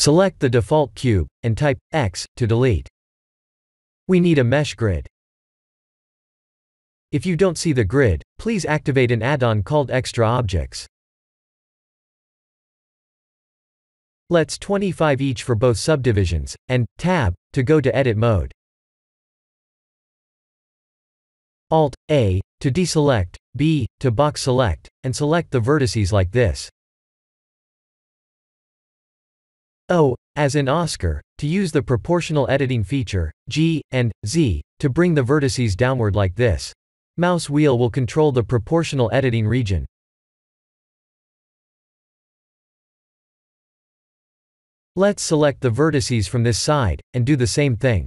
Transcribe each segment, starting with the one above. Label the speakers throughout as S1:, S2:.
S1: Select the default cube, and type X to delete. We need a mesh grid. If you don't see the grid, please activate an add-on called Extra Objects. Let's 25 each for both subdivisions, and Tab to go to edit mode. Alt A to deselect, B to box select, and select the vertices like this. O, as in Oscar, to use the proportional editing feature, G, and Z, to bring the vertices downward like this. Mouse wheel will control the proportional editing region. Let's select the vertices from this side, and do the same thing.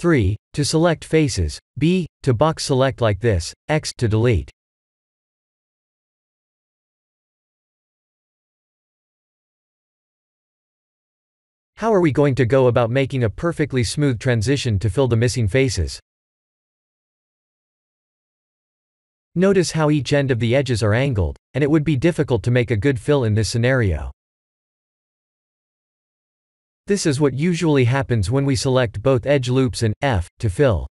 S1: Three, to select faces, B, to box select like this, X to delete. How are we going to go about making a perfectly smooth transition to fill the missing faces? Notice how each end of the edges are angled, and it would be difficult to make a good fill in this scenario. This is what usually happens when we select both edge loops and F to fill.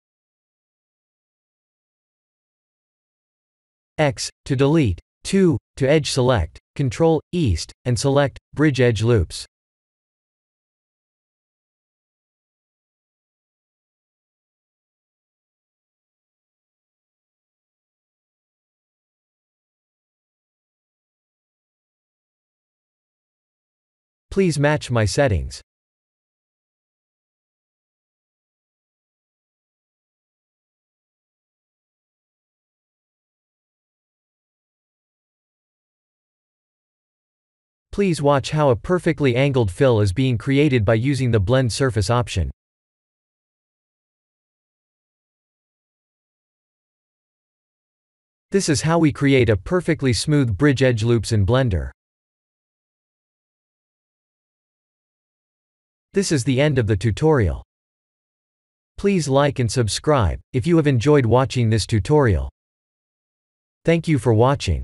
S1: X to delete, 2 to edge select, Control East and select bridge edge loops. Please match my settings. Please watch how a perfectly angled fill is being created by using the blend surface option. This is how we create a perfectly smooth bridge edge loops in Blender. This is the end of the tutorial. Please like and subscribe, if you have enjoyed watching this tutorial. Thank you for watching.